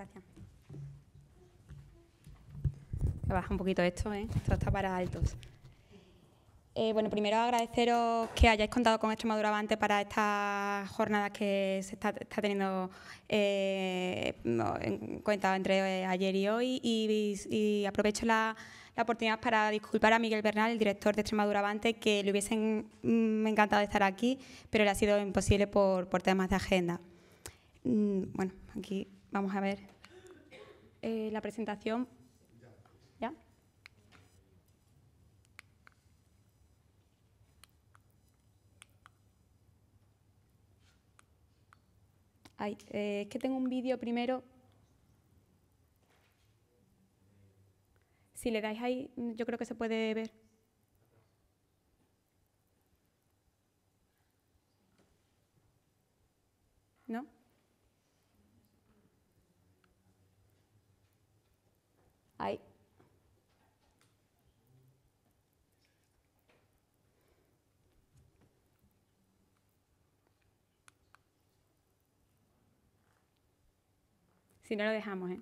Gracias. Baja un poquito esto, ¿eh? Esto está para altos. Eh, bueno, primero agradeceros que hayáis contado con Extremadura Avante para estas jornadas que se está, teniendo eh, en cuenta entre ayer y hoy y, aprovecho la, oportunidad para disculpar a Miguel Bernal, el director de Extremadura Avante, que le hubiesen mm, encantado estar aquí, pero le ha sido imposible por, temas de agenda. Mm, bueno, aquí vamos a ver eh, la presentación. Eh, es que tengo un vídeo primero. Si le dais ahí, yo creo que se puede ver. ¿No? Ahí. Si no lo dejamos, ¿eh?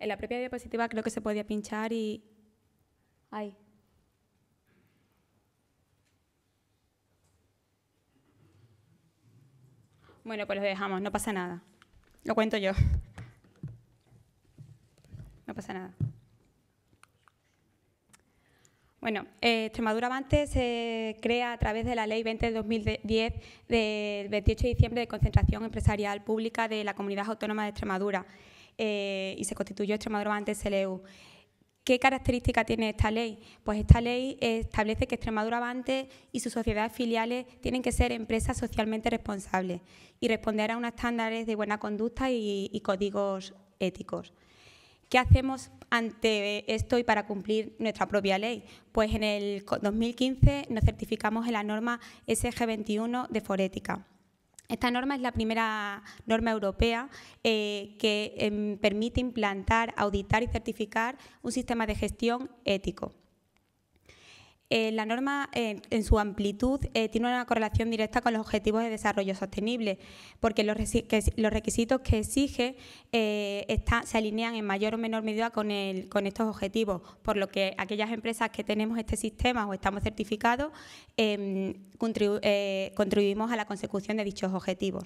En la propia diapositiva creo que se podía pinchar y... Ahí. Bueno, pues lo dejamos, no pasa nada. Lo cuento yo. No pasa nada. Bueno, eh, Extremadura Avante se crea a través de la Ley 20 de 2010 del 28 de diciembre de concentración empresarial pública de la Comunidad Autónoma de Extremadura eh, y se constituyó Extremadura Avante SLU. ¿Qué característica tiene esta ley? Pues esta ley establece que Extremadura Avante y sus sociedades filiales tienen que ser empresas socialmente responsables y responder a unos estándares de buena conducta y códigos éticos. ¿Qué hacemos ante esto y para cumplir nuestra propia ley? Pues en el 2015 nos certificamos en la norma SG21 de forética. Esta norma es la primera norma europea eh, que em, permite implantar, auditar y certificar un sistema de gestión ético. Eh, la norma, eh, en su amplitud, eh, tiene una correlación directa con los objetivos de desarrollo sostenible, porque los, requisitos que exige se alinean en mayor o menor medida con, estos objetivos, por lo que aquellas empresas que tenemos este sistema o estamos certificados em, contribuimos a la consecución de dichos objetivos.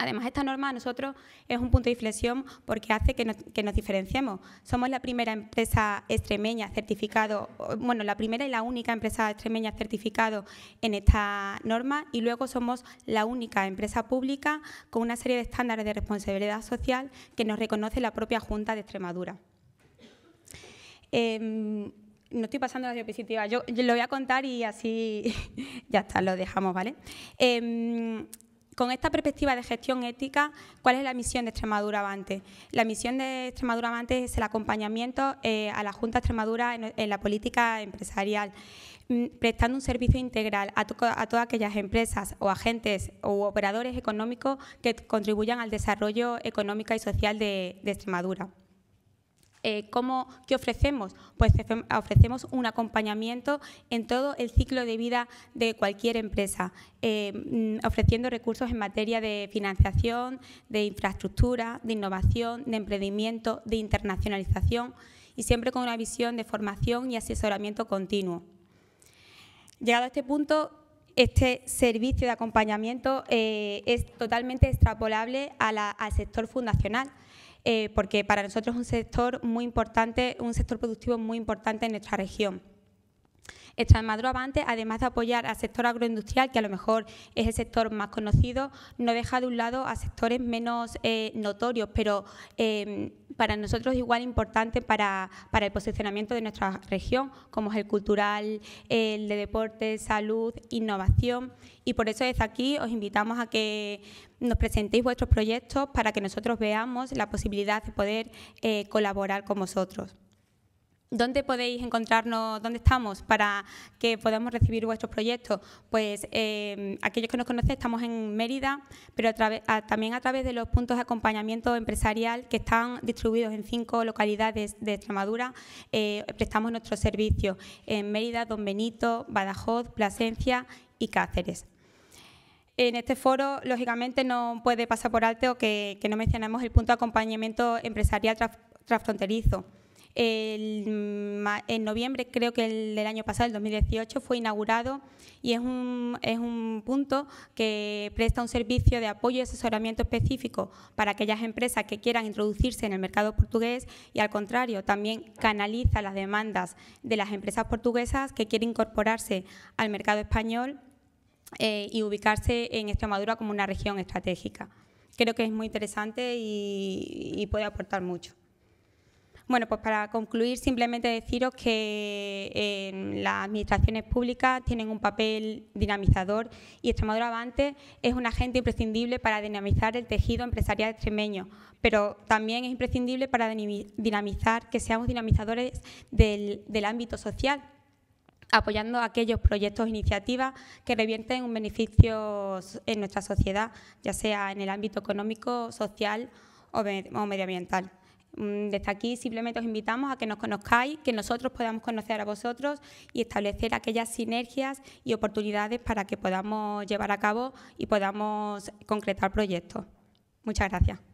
Además, esta norma a nosotros es un punto de inflexión porque hace que nos, diferenciemos. Somos la primera empresa extremeña certificado, bueno, la primera y la única empresa extremeña certificado en esta norma y luego somos la única empresa pública con una serie de estándares de responsabilidad social que nos reconoce la propia Junta de Extremadura. Em, no estoy pasando la diapositiva, yo, lo voy a contar y así ya está, lo dejamos, ¿vale? Em, con esta perspectiva de gestión ética, ¿cuál es la misión de Extremadura Avante? La misión de Extremadura Avante es el acompañamiento eh, a la Junta de Extremadura en, la política empresarial mm, prestando un servicio integral a, todas aquellas empresas o agentes o operadores económicos que contribuyan al desarrollo económico y social de Extremadura. Eh, ¿cómo, ¿Qué ofrecemos? Pues ofrecemos un acompañamiento en todo el ciclo de vida de cualquier empresa, eh, mm, ofreciendo recursos en materia de financiación, de infraestructura, de innovación, de emprendimiento, de internacionalización y siempre con una visión de formación y asesoramiento continuo. Llegado a este punto, este servicio de acompañamiento eh, es totalmente extrapolable al sector fundacional eh, porque para nosotros es un sector muy importante, un sector productivo muy importante en nuestra región. Extremadura Avante, además de apoyar al sector agroindustrial, que a lo mejor es el sector más conocido, no deja de un lado a sectores menos eh, notorios, pero eh, para nosotros igual importante para, para, el posicionamiento de nuestra región, como es el cultural, el de deporte, salud, innovación. Y por eso desde aquí os invitamos a que nos presentéis vuestros proyectos para que nosotros veamos la posibilidad de poder eh, colaborar con vosotros. ¿Dónde podéis encontrarnos? ¿Dónde estamos para que podamos recibir vuestros proyectos? Pues eh, aquellos que nos conocen estamos en Mérida, pero también a través de los puntos de acompañamiento empresarial que están distribuidos en cinco localidades de Extremadura, eh, prestamos nuestros servicios en Mérida, Don Benito, Badajoz, Plasencia y Cáceres. En este foro, lógicamente, no puede pasar por alto que, no mencionemos el punto de acompañamiento empresarial transfronterizo. En noviembre, creo que el del año pasado, el 2018, fue inaugurado y es un, es un punto que presta un servicio de apoyo y asesoramiento específico para aquellas empresas que quieran introducirse en el mercado portugués y, al contrario, también canaliza las demandas de las empresas portuguesas que quieren incorporarse al mercado español eh, y ubicarse en Extremadura como una región estratégica. Creo que es muy interesante y, puede aportar mucho. Bueno, pues para concluir, simplemente deciros que las administraciones públicas tienen un papel dinamizador y Extremadura Avante es un agente imprescindible para dinamizar el tejido empresarial extremeño, pero también es imprescindible para dinamizar, que seamos dinamizadores del ámbito social, apoyando aquellos proyectos e iniciativas que revierten un beneficio en nuestra sociedad, ya sea en el ámbito económico, social o medioambiental. Mm, desde aquí simplemente os invitamos a que nos conozcáis, que nosotros podamos conocer a vosotros y establecer aquellas sinergias y oportunidades para que podamos llevar a cabo y podamos concretar proyectos. Muchas gracias.